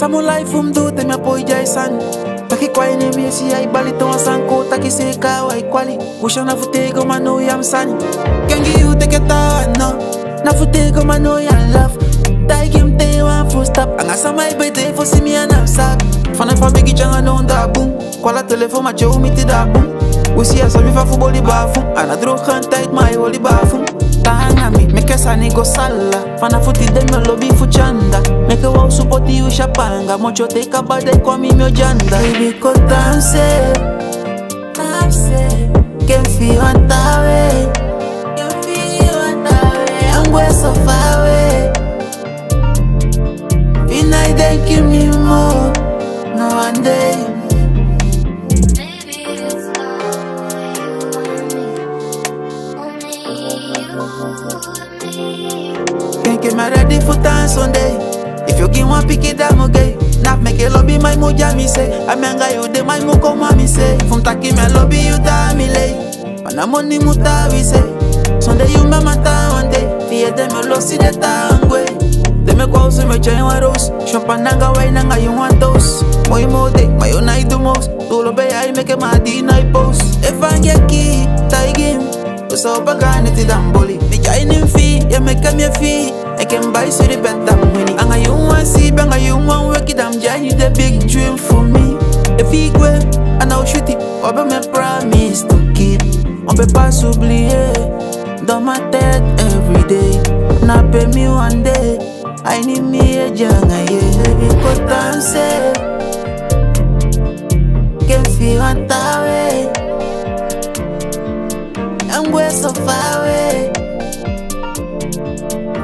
Samo life um do te me apoio jai san. Taki kwa ine mi si ai bali ton sanko taki se ka wa ikwali. Wisha na futego mano yam sani. Kengi you take it no. Na futego mano yam love. Dai kim te one full stop. Anga sama ibe te fo si mi anam sak. Fana fa bigi changa no da boom. Kwala telefon ma chow mi ti da boom. Usi asa mi fa fu boli bafum. Make a wow supporti ushapanga mochoteka baadaye kwa mimi ojanda iliko tamse kemfiwa tawe angweso fawe no one day Can't get my ready for time Sunday. If you give one pick it I'm okay. Not make it lobby my moja me say. I menga you de my muko mami say. From taki me lobby you da me lay. Mana money muta we say. Sunday you me mata one day. Fie de me lo si de tangwe. De me kwa usi me chain wa rose. Champananga wa inanga you want those. Moi mode, my own I do most. Tulo be I make a madi na post. I get key, tie game. Usa pagani ti damboli Mi jai nim fi, ya me kam ya fi I can buy so the better money Anga it I'm jai you the big dream for me. If he go, and I'll shoot it. Oba me promise to keep? On pas s'oublier Dans ma tête every day. Na pay me one day. I need me a janga yeah. Baby ko dance Can feel on way and we're so far away.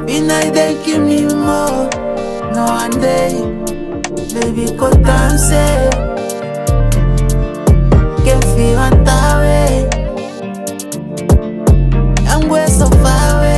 Midnight they give me more. No one day, baby, go dance. Can feel on way. And we're so far away.